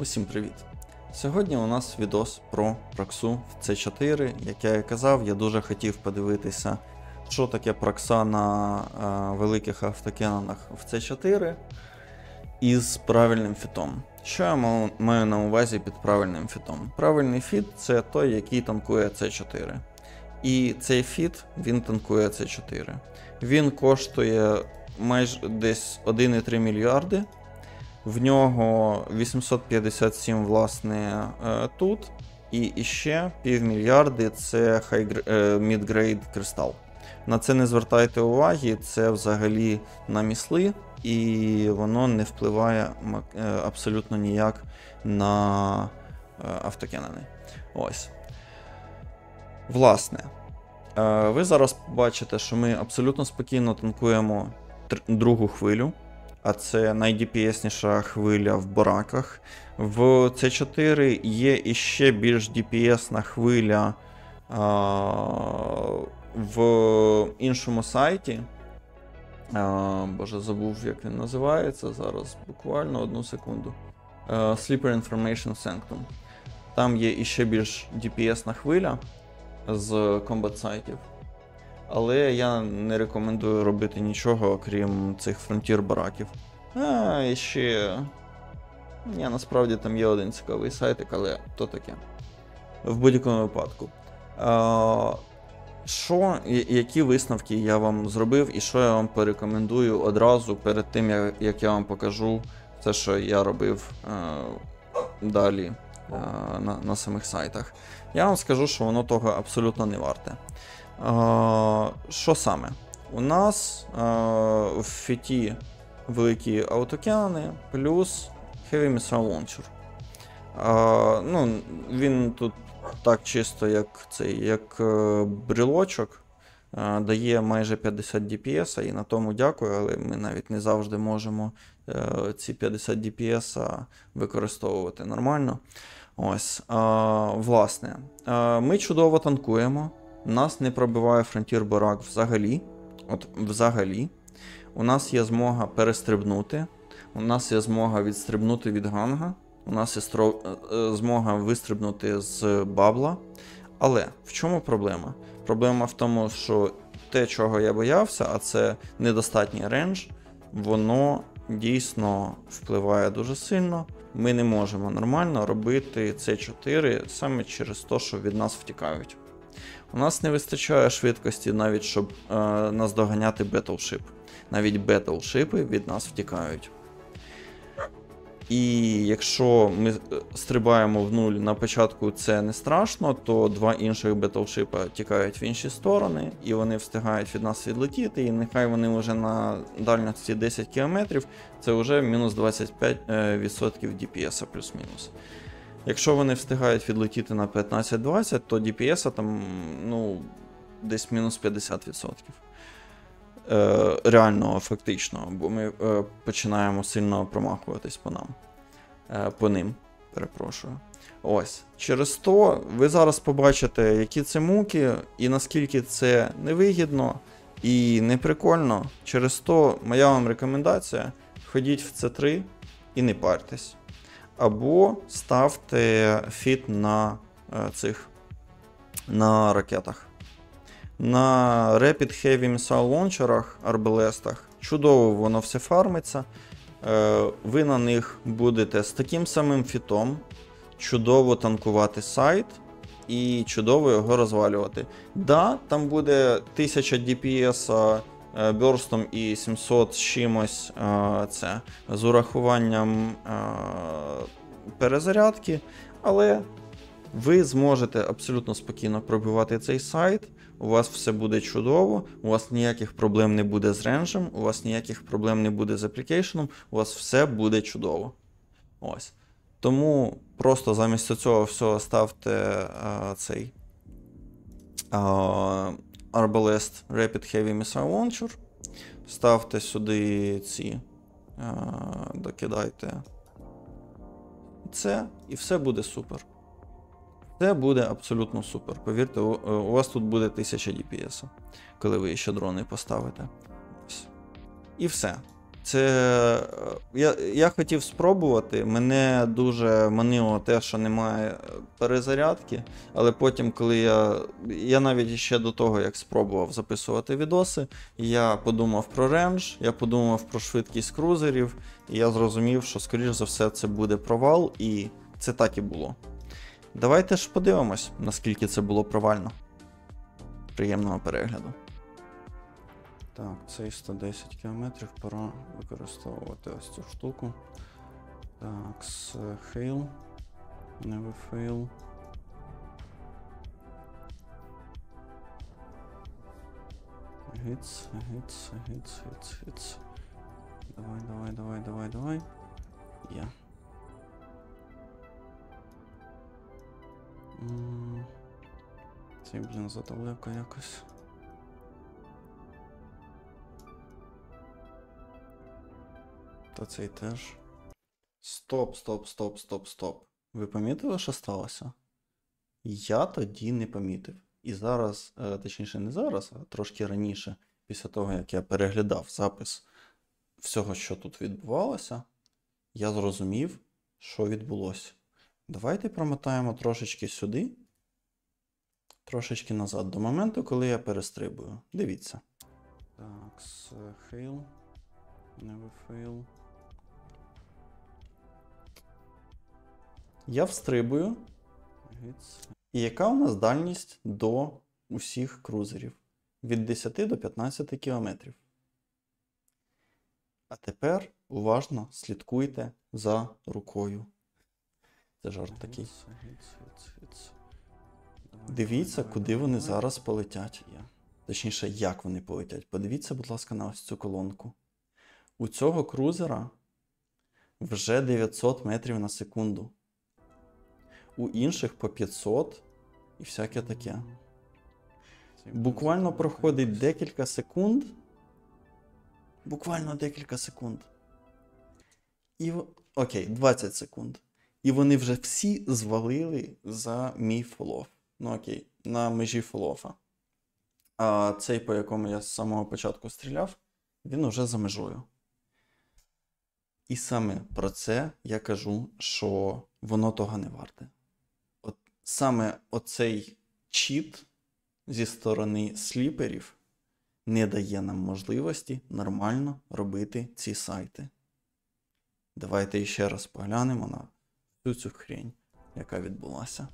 Усім привіт! Сьогодні у нас відос про проксу в C4. Як я і казав, я дуже хотів подивитися, що таке прокса на е, великих автокенонах в C4 із правильним фітом. Що я маю- на увазі під правильним фітом? Правильний фіт це той, який танкує C4. І цей фіт він танкує C4. Він коштує майже десь 1,3 мільярди. В нього 857 власне е, тут. І іще півмільярди це mid-grade кристал. На це не звертайте уваги, це взагалі на місли, і воно не впливає е, абсолютно ніяк на е, автокенани. Ось. Власне, ви зараз побачите, що ми абсолютно спокійно танкуємо другу хвилю, а це найдіпієсніша хвиля в бараках. В C4 є іще більш діпієсна хвиля а, в іншому сайті. А, Боже, забув, як він називається. Зараз буквально одну секунду. А, Sleeper Information Sanctum. Там є іще більш DPS-на хвиля з комбат сайтів. Але я не рекомендую робити нічого, окрім цих фронтір бараків. А, і ще. Ні, насправді там є один цікавий сайтик, але то таке. В будь-якому випадку. А, що, які висновки я вам зробив, і що я вам порекомендую одразу перед тим, як, я вам покажу те, що я робив е, далі е, на, на самих сайтах. Я вам скажу, що воно того абсолютно не варте. Що саме? У нас в фіті великі аутокенони плюс Heavy Missile Launcher. Ну, він тут так чисто, як цей, як е, брілочок. Дає майже 50 DPS, і на тому дякую, але ми навіть не завжди можемо е, ці 50 DPS використовувати нормально. Ось, власне, ми чудово танкуємо. Нас не пробиває фронтір барак взагалі. От взагалі. У нас є змога перестрибнути. У нас є змога відстрибнути від ганга. У нас є стро... е, е, змога вистрибнути з бабла. Але в чому проблема? Проблема в тому, що те, чого я боявся, а це недостатній рендж, воно дійсно впливає дуже сильно. Ми не можемо нормально робити C4 саме через те, що від нас втікають. У нас не вистачає швидкості навіть, щоб е, наздоганяти Battleship. Навіть Battleship від нас втікають. І якщо ми е, стрибаємо в нуль на початку, це не страшно, то два інших Battleship тікають в інші сторони, і вони встигають від нас відлетіти, і нехай вони вже на дальності 10 км, це вже мінус 25% е, DPS плюс-мінус. Якщо вони встигають відлетіти на 15-20, то DPS там ну, десь мінус 50%. Е, реально, фактично, бо ми е, починаємо сильно промахуватись по нам. Е, по ним, перепрошую. Ось. Через то ви зараз побачите, які це муки, і наскільки це невигідно і неприкольно. Через то моя вам рекомендація: ходіть в C3 і не парьтесь. Або ставте фіт на е, цих на ракетах. На Rapid Heavy Missile лончерах, арбелестах, чудово воно все фармиться. Е, Ви на них будете з таким самим фітом чудово танкувати сайт і чудово його розвалювати. Да, там буде 1000 DPS бёрстом і 700 з чимось е, це з урахуванням е, перезарядки, але ви зможете абсолютно спокійно пробивати цей сайт. У вас все буде чудово, у вас ніяких проблем не буде з ренжем, у вас ніяких проблем не буде з аплікейшеном, у вас все буде чудово. Ось. Тому просто замість цього всього ставте а, цей а, Arbalest Rapid Heavy Missile Launcher. Ставте сюди ці. А, докидайте це, і все буде супер. Це буде абсолютно супер. Повірте, у, у вас тут буде 1000 DPS, коли ви ще дрони поставите. І все. Це е, я, я хотів спробувати. Мене дуже манило те, що немає перезарядки. Але потім, коли я. Я навіть ще до того, як спробував записувати відоси, я подумав про рендж, я подумав про швидкість крузерів, і я зрозумів, що, скоріш за все, це буде провал, і це так і було. Давайте ж подивимось, наскільки це було провально. Приємного перегляду. Так, цей 110 км пора використовувати ось цю штуку. Так, з Hail. Never fail. Гиц, гиц, гиц, гиц, гиц. Давай, давай, давай, давай, давай. Є. М, Цей, блін, задалеко якось. Та цей теж. Стоп, стоп, стоп, стоп, стоп. Ви помітили, що сталося? Я тоді не помітив. І зараз, е, точніше, не зараз, а трошки раніше, після того, як я переглядав запис всього, що тут відбувалося, я зрозумів, що відбулося. Давайте промотаємо трошечки сюди, трошечки назад, до моменту, коли я перестрибую. Дивіться. Так, з Hail. Я встрибую. І яка у нас дальність до усіх крузерів? Від 10 до 15 кілометрів. А тепер уважно слідкуйте за рукою. Це жарт такий. Дивіться, куди вони зараз полетять. Точніше, як вони полетять. Подивіться, будь ласка, на ось цю колонку. У цього крузера вже 900 метрів на секунду. У інших по 500 і всяке таке. Буквально проходить декілька секунд. Буквально декілька секунд. І Окей, 20 секунд. І вони вже всі звалили за мій фолов. Ну окей, на межі фолофа. А цей, по якому я з самого початку стріляв, він уже за межою. І саме про це я кажу, що воно того не варте. Саме оцей чіт зі сторони сліперів не дає нам можливості нормально робити ці сайти. Давайте ще раз поглянемо на всю цю хрень, яка відбулася.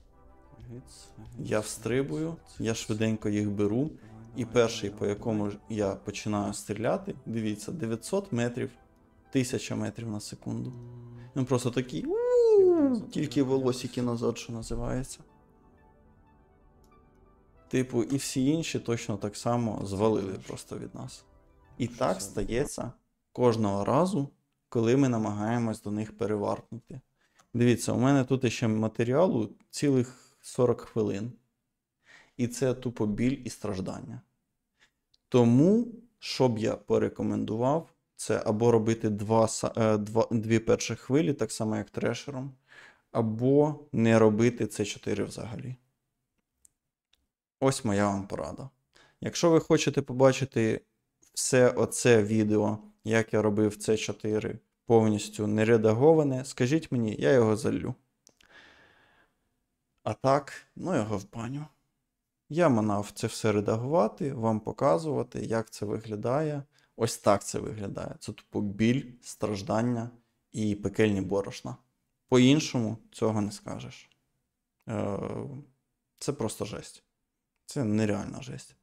Я встрибую, я швиденько їх беру, і перший, по якому я починаю стріляти, дивіться, 900 метрів, 1000 метрів на секунду. Він просто такий. Тільки волосики назад, що називається. Типу, і всі інші точно так само звалили просто від нас. І так стається кожного разу, коли ми намагаємось до них переваркнути. Дивіться, у мене тут ще матеріалу цілих 40 хвилин. І це тупо біль і страждання. Тому, що б я порекомендував, це або робити два, е, два, дві перші хвилі, так само як трешером, або не робити це 4 взагалі. Ось моя вам порада. Якщо ви хочете побачити все оце відео, як я робив C4 повністю нередаговане, скажіть мені, я його залю. А так, ну його в баню. Я манав це все редагувати, вам показувати, як це виглядає. Ось так це виглядає. Це тупо біль, страждання і пекельні борошна. По-іншому цього не скажеш. Е, Це просто жесть. Це нереальна жесть.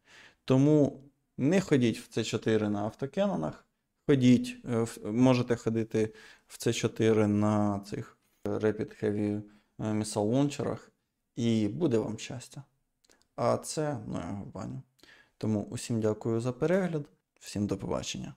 Тому не ходіть в C4 на автокенонах. Ходіть, е, можете ходити в C4 на цих Rapid Heavy е, Missile лончерах, і буде вам щастя. А це, ну, я баню. Тому усім дякую за перегляд, всім до побачення.